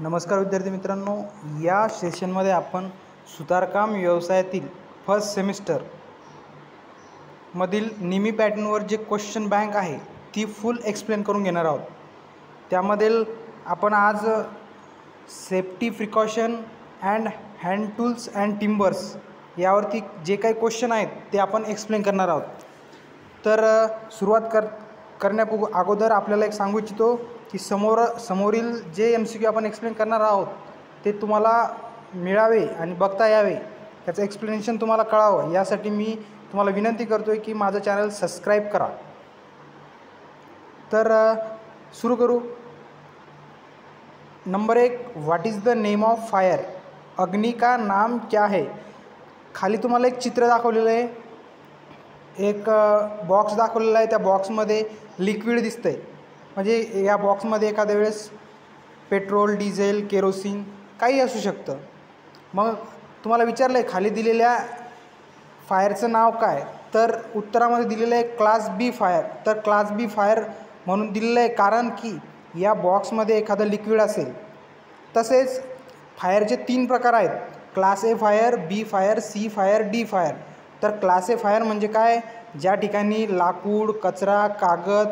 नमस्कार विद्यार्थी मित्रांनो या सेशनमध्ये आपण सुतारकाम व्यवसायातील फर्स्ट सेमिस्टर मधील निमी पॅटर्नवर जे क्वेश्चन बँक आहे ती फुल एक्सप्लेन करून घेणार आहोत. त्यामधील आपण आज safety precaution and hand tools and timbers यावरती जे काही क्वेश्चन आहेत ते आपण एक्सप्लेन करणार आहोत. तर सुरुवात कर करण्यापू अगोदर आपल्याला एक सांगू इच्छितो की समोर समोरील जे एम सी क्यू आपण एक्सप्लेन करणार आहोत ते तुम्हाला मिळावे आणि बघता यावे. त्याचं एक्सप्लेनेशन तुम्हाला कळावं. यासाठी मी तुम्हाला विनंती करतो आहे की माझं चॅनल सबस्क्राईब करा. तर सुरू करू. नंबर एक what is the name of fire अग्नि का नाम क्या है? खाली तुम्हाला एक चित्र दाखवलेलं आहे. एक बॉक्स दाखवलेला आहे. त्या बॉक्समध्ये लिक्विड दिसतं आहे म्हणजे या बॉक्समध्ये एखाद्या वेळेस पेट्रोल डिझेल केरोसिन काही असू शकतं. मग तुम्हाला विचारलं आहे खाली दिलेल्या फायरचं नाव काय? तर उत्तरामध्ये दिलेलं आहे क्लास बी फायर तर क्लास बी फायर म्हणून दिलेलं आहे कारण की या बॉक्समध्ये एखादं लिक्विड असेल. तसेच फायरचे तीन प्रकार आहेत. Class A fire B fire C fire D fire तर क्लास ए फायर म्हणजे काय? ज्या ठिकाणी लाकूड कचरा कागद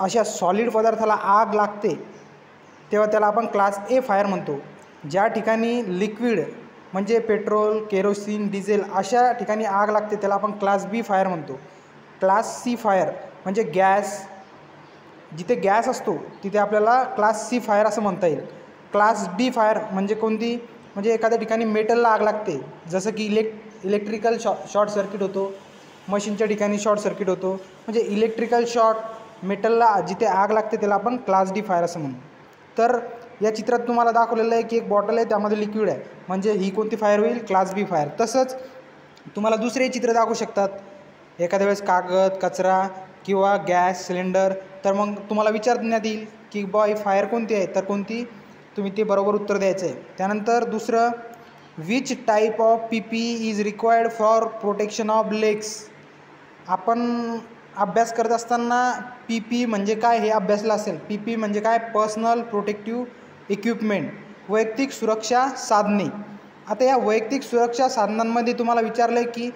अशा सॉलिड पदार्थाला आग लागते तेव्हा त्याला आपण क्लास ए फायर म्हणतो. ज्या ठिकाणी लिक्विड म्हणजे पेट्रोल केरोसिन डिझेल अशा ठिकाणी आग लागते त्याला आपण क्लास बी फायर म्हणतो. क्लास सी फायर म्हणजे गॅस जिथे गॅस असतो तिथे आपल्याला क्लास सी फायर असं म्हणता येईल. क्लास डी फायर म्हणजे कोणती? म्हणजे एखाद्या ठिकाणी मेटलला आग लागते. जसं की इलेक्ट इलेक्ट्रिकल शॉ शॉर्ट सर्किट होतो. मशीनच्या ठिकाणी शॉर्ट सर्किट होतो. म्हणजे इलेक्ट्रिकल शॉर्ट मेटलला जिथे आग लागते त्याला आपण क्लास डी फायर असं म्हणू. तर या चित्रात तुम्हाला दाखवलेलं आहे की एक बॉटल आहे त्यामध्ये लिक्विड आहे. म्हणजे ही कोणती फायर होईल? Class B fire. तसंच तुम्हाला दुसरे चित्र दाखवू शकतात. एखाद्या वेळेस कागद कचरा किंवा गॅस सिलेंडर. तर मग तुम्हाला विचारण्यात येईल की बॉ ही फायर कोणती आहे? तर कोणती? तुम्ही ते बरोबर उत्तर द्यायचं आहे त्यानंतर दुसरं which type of P P is required for protection of legs आपण अभ्यास करत असताना पी पी म्हणजे काय हे अभ्यासलं असेल. पी पी म्हणजे काय? पर्सनल प्रोटेक्टिव्ह इक्विपमेंट वैयक्तिक सुरक्षा साधने. आता या वैयक्तिक सुरक्षा साधनांमध्ये तुम्हाला विचारलं आहे की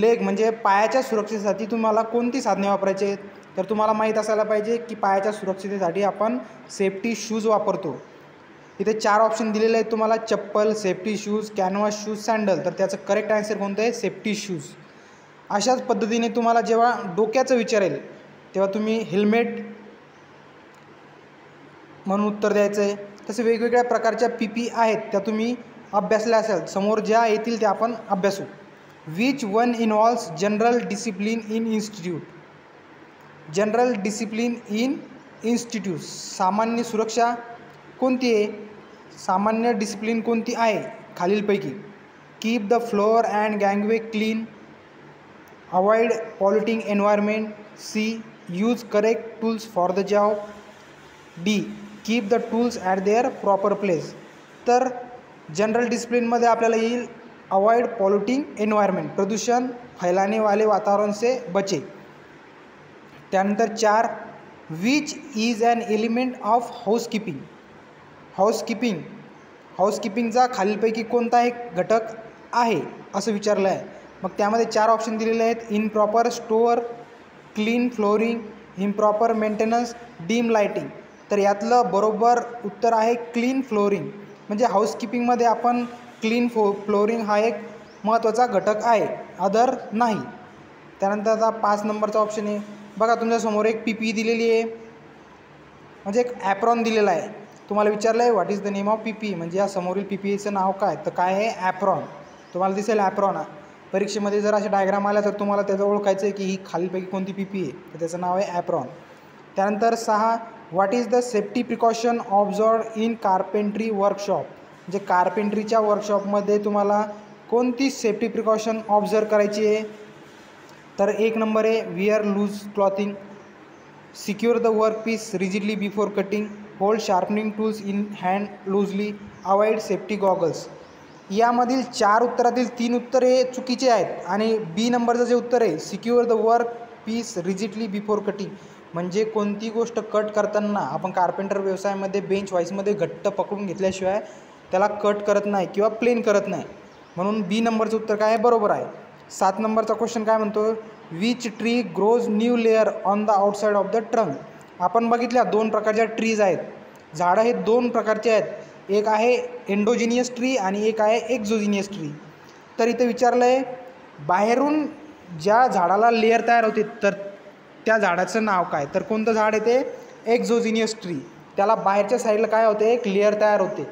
लेग म्हणजे पायाच्या सुरक्षेसाठी तुम्हाला कोणती साधने वापरायची आहेत? तर तुम्हाला माहीत असायला पाहिजे की पायाच्या सुरक्षितेसाठी आपण सेफ्टी शूज वापरतो. इथे चार ऑप्शन दिलेले आहेत तुम्हाला. चप्पल safety shoes canvas shoes sandal तर त्याचं करेक्ट आन्सर कोणतं आहे? सेफ्टी शूज अशाच पद्धतीने तुम्हाला जेव्हा डोक्याचं विचारेल तेव्हा तुम्ही हेल्मेट म्हणून उत्तर द्यायचं आहे. तसे वेगवेगळ्या प्रकारच्या पी पी आहेत त्या तुम्ही अभ्यासल्या असाल. समोर ज्या येतील त्या आपण अभ्यासू. Which one involves general discipline in institute general discipline in institute सामान्य सुरक्षा कोणती आहे? सामान्य डिसिप्लिन कोणती आहे? खालीलपैकी. Keep the floor and गँगवे clean avoid polluting environment C use correct tools for the job D keep the tools at their proper place तर जनरल डिसिप्लिनमध्ये आपल्याला येईल अवॉइड पॉल्युटिंग एन्व्हायरमेंट प्रदूषण फैलाने वाले वातावरण से बचे. त्यानंतर चार which is an element of housekeeping housekeeping. हाऊसकीपिंगचा खालीलपैकी कोणता एक घटक आहे असं विचारलं आहे मग त्यामध्ये चार ऑप्शन दिलेले आहेत. Improper store clean flooring improper maintenance dim lighting तर यातलं बरोबर उत्तर आहे क्लीन फ्लोरिंग म्हणजे हाऊसकीपिंगमध्ये आपण क्लीन फो फ्लोरिंग हा एक महत्त्वाचा घटक आहे. अदर नाही. त्यानंतर आता पाच नंबरचा ऑप्शन आहे. बघा तुमच्यासमोर एक पी पी दिलेली आहे. म्हणजे एक ॲप्रॉन दिलेला आहे. तुम्हाला विचारलं आहे what is the name of P P म्हणजे या समोरील पी पी एचं नाव काय? तर काय आहे? ॲप्रॉन तुम्हाला दिसेल ॲप्रॉन परीक्षेमध्ये जर असे डायग्राम आल्या तर तुम्हाला त्याचं ओळखायचं आहे की ही खालीलपैकी कोणती पी पी आहे. तर त्याचं नाव आहे ॲप्रॉन त्यानंतर सहा what is the safety precaution observed in carpentry workshop म्हणजे कार्पेंट्रीच्या वर्कशॉपमध्ये तुम्हाला कोणती सेफ्टी प्रिकॉशन ऑब्झर्व करायची आहे? तर एक नंबर आहे wear loose clothing secure the work piece rigidly before cutting hold sharpening tools in hand loosely avoid safety goggles यामधील चार उत्तरातील तीन उत्तरे चुकीचे आहेत आणि बी नंबरचं जे उत्तर आहे secure the work piece rigidly before cutting म्हणजे कोणती गोष्ट कट करताना आपण कार्पेंटर व्यवसायामध्ये बेंच वाईसमध्ये घट्ट पकडून घेतल्याशिवाय त्याला कट करत नाही किंवा प्लेन करत नाही. म्हणून बी नंबरचं उत्तर काय आहे? बरोबर आहे. सात नंबरचा क्वेश्चन काय म्हणतो? Which tree grows new layer on the outside of the trunk आपण बघितल्या दोन प्रकारच्या ट्रीज आहेत. झाडं हे दोन प्रकारचे आहेत. एक आहे एन्डोजिनियस ट्री आणि एक आहे एक्झोजिनियस ट्री तर इथं विचारलं आहे बाहेरून ज्या झाडाला लेअर तयार होते तर त्या झाडाचं नाव काय? तर कोणतं झाड येते एक्झोजिनियस ट्री त्याला बाहेरच्या साईडला काय होते? एक लेअर तयार होते.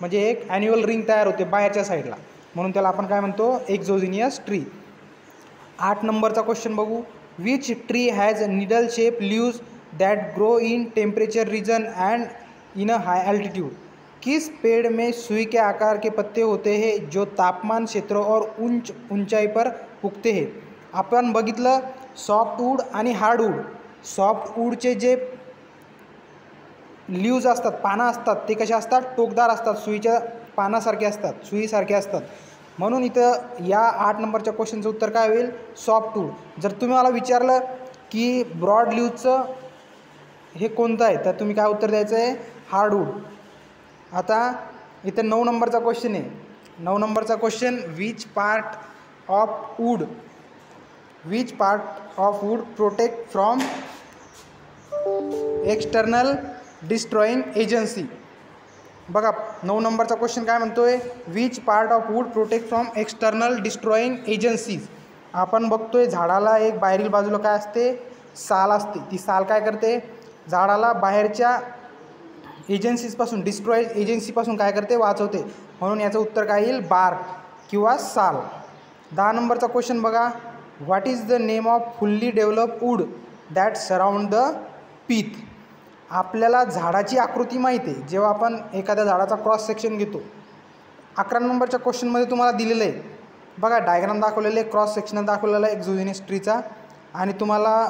म्हणजे एक ॲन्युअल रिंग तयार होते बाहेरच्या साईडला म्हणून त्याला आपण काय म्हणतो? एक्झोजिनियस ट्री आठ नंबरचा क्वेश्चन बघू. Which tree has needle shape leaves that grow in temperature region and in a high altitude किस पेड़ में सुई के आकार के पत्ते होते हैं जो तापमान क्षेत्र और उंच ऊंचाई पर उगते हैं? आपण बघितलं सॉफ्टवूड आणि हार्डवूड सॉफ्टवूडचे जे लीव्ज असतात पानं असतात ते कसे असतात? टोकदार असतात सुईच्या पानासारखे असतात सुईसारखे असतात. म्हणून इथं या आठ नंबरच्या क्वेश्चनचं उत्तर काय होईल? सॉफ्टवूड जर तुम्ही मला विचारलं की ब्रॉड ल्यूजचं हे कोणतं आहे? तर तुम्ही काय उत्तर द्यायचं आहे? हार्डवूड. आता इथं नऊ नंबरचा क्वेश्चन आहे. नऊ नंबरचा question which part of wood which part of wood protect from external destroying agency बघा नऊ नंबरचा क्वेश्चन काय म्हणतो आहे which part of wood protect from external destroying agencies आपण बघतो आहे झाडाला एक बाहेरील बाजूला काय असते? साल असते. ती साल काय करते? झाडाला बाहेरच्या एजन्सीजपासून डिस्ट्रॉय एजन्सीपासून काय करते? वाचवते. म्हणून याचं उत्तर काय येईल? बार्क किंवा साल. दहा नंबरचा क्वेश्चन बघा. What is the name of fully develop wood that surround the pith आपल्याला झाडाची आकृती माहिती आहे. जेव्हा आपण एखाद्या झाडाचा क्रॉस सेक्शन घेतो. अकरा नंबरच्या क्वेश्चनमध्ये तुम्हाला दिलेलं आहे. बघा डायग्राम दाखवलेलं आहे. क्रॉस सेक्शन दाखवलेलं आहे. एक्झोजिनियस ट्रीचा आणि तुम्हाला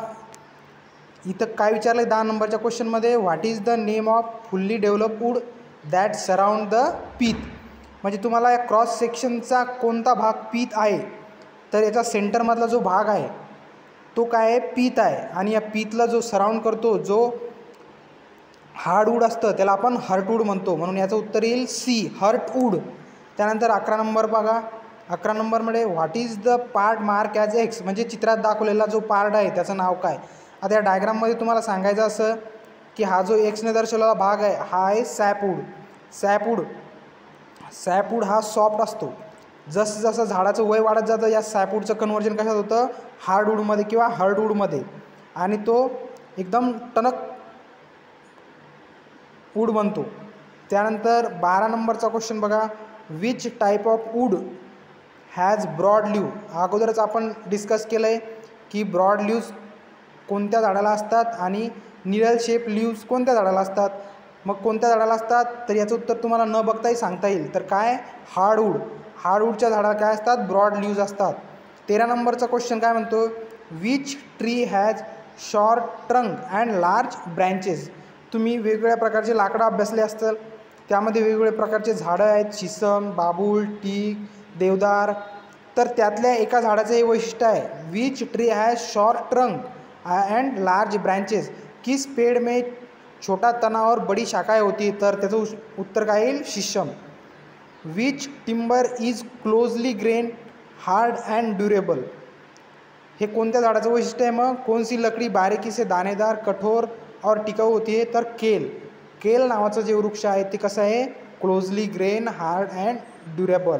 इथं काय विचारलं आहे दहा नंबरच्या क्वेश्चनमध्ये? What is the name of fully develop wood that surround the pith म्हणजे तुम्हाला या क्रॉस सेक्शनचा कोणता भाग पीत आहे? तर याचा सेंटरमधला जो भाग आहे तो काय आहे? पीत आहे. आणि या पीतला जो सराउंड करतो जो हार्डवूड असतं त्याला आपण हर्टवूड म्हणतो. म्हणून याचं उत्तर येईल सी हर्टवूड त्यानंतर अकरा नंबर बघा. अकरा नंबरमध्ये what is the part mark as X म्हणजे चित्रात दाखवलेला जो पार्ट आहे त्याचं नाव काय? आता या डायग्राममध्ये तुम्हाला सांगायचं असं की हा जो एक्सने दर्शवलेला भाग आहे हा आहे सॅपवूड सॅपवूड सॅपवूड हा सॉफ्ट असतो. जसं जसं झाडाचं वय वाढत जातं या सॅपवूडचं कन्वर्जन कशात होतं? हार्डवूडमध्ये किंवा हर्डवूडमध्ये. आणि तो एकदम टणक वूड बनतो. त्यानंतर बारा नंबरचा क्वेश्चन बघा. Which type of wood has broad leaf अगोदरच आपण डिस्कस केलं आहे की ब्रॉड लिव्ज कोणत्या झाडाला असतात आणि निळल शेप लिव्ज कोणत्या झाडाला असतात? मग कोणत्या झाडाला असतात? तर याचं उत्तर तुम्हाला न बघताही सांगता येईल. तर काय? हार्डवूड. हार्डवूडच्या झाडाला काय असतात? ब्रॉड लिव्ज असतात. तेरा नंबरचा क्वेश्चन काय म्हणतो? Which tree has short trunk and large branches तुम्ही वेगवेगळ्या प्रकारचे लाकडं अभ्यासले असतात त्यामध्ये वेगवेगळ्या प्रकारचे झाडं आहेत. शिसम बाबूल टीक देवदार. तर त्यातल्या एका झाडाचं हे वैशिष्ट्य आहे. Which tree has short trunk and large branches किस पेड़ में छोटा तना और बड़ी शाखाएं होती तर त्याचं उत्तर काय येईल? Shisham which timber is closely grain hard and durable हे कोणत्या झाडाचं वैशिष्ट्य आहे मग? कोणसी लकडी बारीकीसे दाणेदार कठोर और टिकाऊ होती आहे? तर केल. केल नावाचं जे वृक्ष आहे ते कसं आहे? Closely grain hard and durable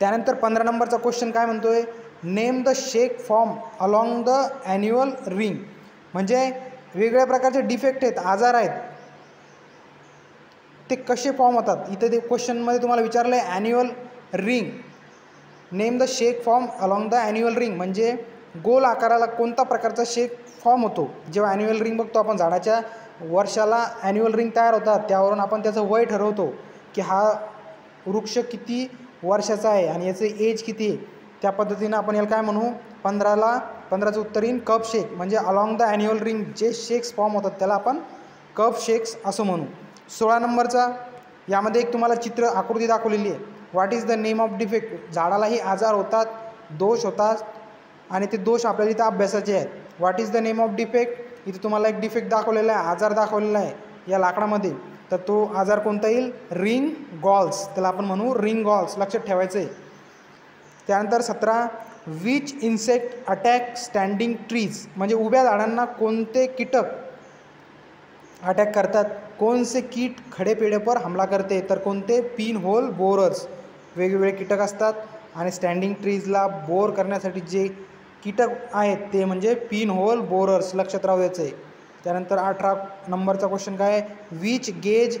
त्यानंतर पंधरा नंबरचा क्वेश्चन काय म्हणतो आहे name the shake form along the annual ring. म्हणजे वेगळ्या प्रकारचे डिफेक्ट आहेत आजार आहेत. ते कसे फॉर्म होतात? इथं ते क्वेश्चनमध्ये तुम्हाला विचारलं आहे annual ring. Name the shake form along the annual ring. म्हणजे गोल आकाराला कोणता प्रकारचा शेक फॉर्म होतो? जेव्हा ॲन्युअल रिंग बघतो आपण झाडाच्या वर्षाला ॲन्युअल रिंग तयार होतात त्यावरून आपण त्याचं वय ठरवतो की हा वृक्ष किती वर्षाचा आहे आणि याचं एज किती आहे. त्या पद्धतीनं आपण याला काय म्हणू? पंधराला पंधराचं उत्तर येईन. कप शेक म्हणजे अलॉंग द ॲन्युअल रिंग जे शेक्स फॉर्म होतात त्याला आपण कप शेक्स असं म्हणू. सोळा नंबरचा यामध्ये एक तुम्हाला चित्र आकृती दाखवलेली आहे. What is the name of defect झाडालाही आजार होतात दोष होतात आणि ते दोष आपल्याला इथं अभ्यासाचे आहेत. What is the name of defect इथे तुम्हाला एक डिफेक्ट दाखवलेला आहे आजार दाखवलेला आहे या लाकडामध्ये. तर तो आजार कोणता येईल? रिंग गॉल्स त्याला आपण म्हणू रिंग गॉल्स लक्षात ठेवायचं आहे त्यानंतर सतरा which insect attack standing trees म्हणजे उभ्या झाडांना कोणते कीटक अटॅक करतात? कोणसे कीट खडे पेड्यावर हमला करते? तर कोणते? पिन होल बोरर्स वेगवेगळे कीटक असतात. आणि स्टँडिंग ट्रीजला बोर करण्यासाठी जे कीटक आहेत ते म्हणजे पिन होल बोरर्स लक्षात राहू आहे त्यानंतर अठरा नंबरचा क्वेश्चन काय आहे? Which gauge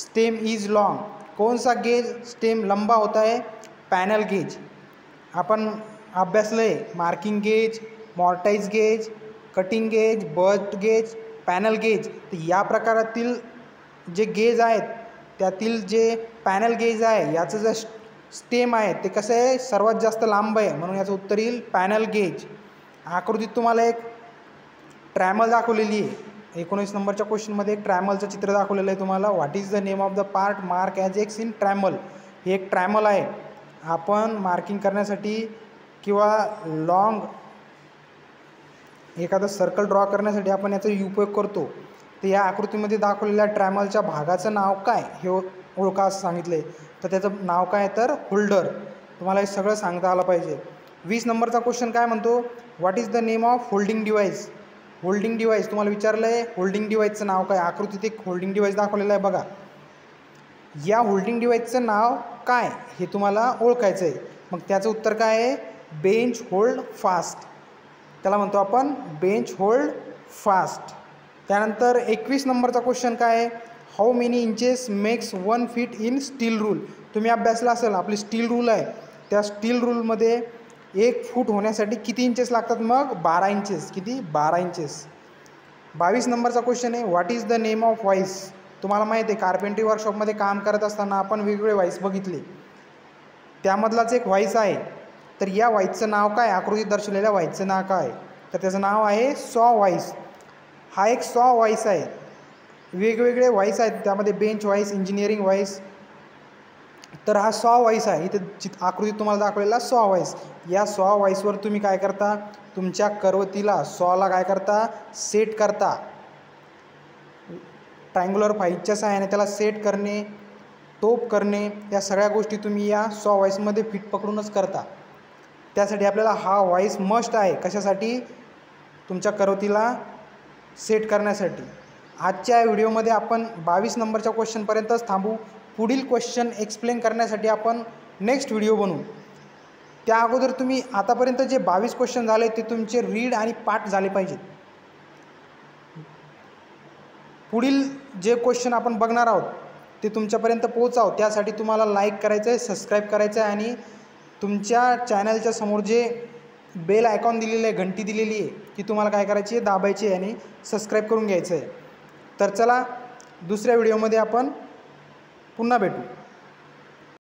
stem is long कोणसा gauge stem लंबा होता है पॅनल गेज आपण अभ्यासलं आहे. Marking gauge mortise gauge cutting gauge birth gauge panel gauge. तर या प्रकारातील जे गेज आहेत त्यातील जे पॅनल गेज आहे याचं जे स्टेम आहे ते कसं आहे? सर्वात जास्त लांब आहे. म्हणून याचं उत्तर येईल पॅनल गेज. आकृतीत तुम्हाला एक ट्रॅमल दाखवलेली आहे. एकोणीस नंबरच्या क्वेश्चनमध्ये एक ट्रॅमलचं चित्र दाखवलेलं आहे तुम्हाला. What is the name of the part mark as X in trammel हे एक ट्रॅमल आहे. आपण मार्किंग करण्यासाठी किंवा लॉंग एखादं सर्कल ड्रॉ करण्यासाठी आपण याचा उपयोग करतो. तर या आकृतीमध्ये दाखवलेल्या ट्रॅमलच्या भागाचं नाव काय हे ओळखा असं सांगितलं. आहे तर त्याचं नाव काय तर होल्डर तुम्हाला हे सगळं सांगता आलं पाहिजे. वीस नंबरचा क्वेश्चन काय म्हणतो? What is the name of holding device holding device तुम्हाला विचारलं आहे होल्डिंग डिवाईसचं नाव काय? आकृतीत एक होल्डिंग डिवाईस दाखवलेलं आहे बघा. या होल्डिंग डिवाईसचं नाव काय हे तुम्हाला ओळखायचं आहे. मग त्याचं उत्तर काय आहे? बेंच होल्ड फास्ट त्याला म्हणतो आपण बेंच होल्ड फास्ट त्यानंतर एकवीस नंबरचा क्वेश्चन काय आहे? How many inches makes one feet in steel rule तुम्ही अभ्यासला असेल आपली स्टील रूल आहे. त्या स्टील रूलमध्ये एक फूट होण्यासाठी किती इंचेस लागतात मग? बारा इंचेस किती? बारा इंचेस बावीस नंबरचा क्वेश्चन आहे what is the name of vice तुम्हाला माहिती आहे कार्पेंट्री वर्कशॉपमध्ये काम करत असताना आपण वेगवेगळे व्हाईस बघितले. त्यामधलाच एक व्हाईस आहे. तर या व्हाईसचं नाव काय? आकृतीत दर्शवलेल्या व्हाईसचं नाव काय? तर त्याचं नाव आहे सॉ व्हाईस हा एक सॉ व्हाईस आहे. वेगवेगळे व्हाईस आहेत. त्यामध्ये बेंच व्हाईस इंजिनिअरिंग व्हाईस तर हा सॉ व्हाईस आहे. इथे चित आकृतीत तुम्हाला दाखवलेला सॉ व्हाईस या सॉ व्हाईसवर तुम्ही काय करता? तुमच्या करवतीला सॉला काय करता? सेट करता. ट्रायंग्युलर फाईलच्या सहाय्याने त्याला सेट करणे टोप करणे या सगळ्या गोष्टी तुम्ही या सॉ व्हाईसमध्ये फिट पकडूनच करता. त्यासाठी आपल्याला हा व्हॉईस मस्ट आहे. कशासाठी? तुमच्या करवतीला सेट करण्यासाठी. आजच्या व्हिडिओमध्ये आपण बावीस नंबरच्या क्वेश्चनपर्यंतच थांबू. पुढील क्वेश्चन एक्सप्लेन करण्यासाठी आपण नेक्स्ट व्हिडिओ बनवू त्या अगोदर तुम्ही आतापर्यंत जे बावीस क्वेश्चन झाले ते तुमचे रीड आणि पाठ झाले पाहिजेत. पुढील जे क्वेश्चन आपण बघणार आहोत ते तुमच्यापर्यंत पोहोचावं. त्यासाठी तुम्हाला लाईक करायचं आहे सबस्क्राईब करायचं आहे आणि तुमच्या चॅनलच्या समोर जे बेल आयकॉन दिलेलं आहे घंटी दिलेली आहे ती तुम्हाला काय करायची आहे दाबायची आहे आणि सबस्क्राईब करून घ्यायचं आहे तर चला दुसऱ्या व्हिडिओमध्ये आपण पुन्हा भेटू.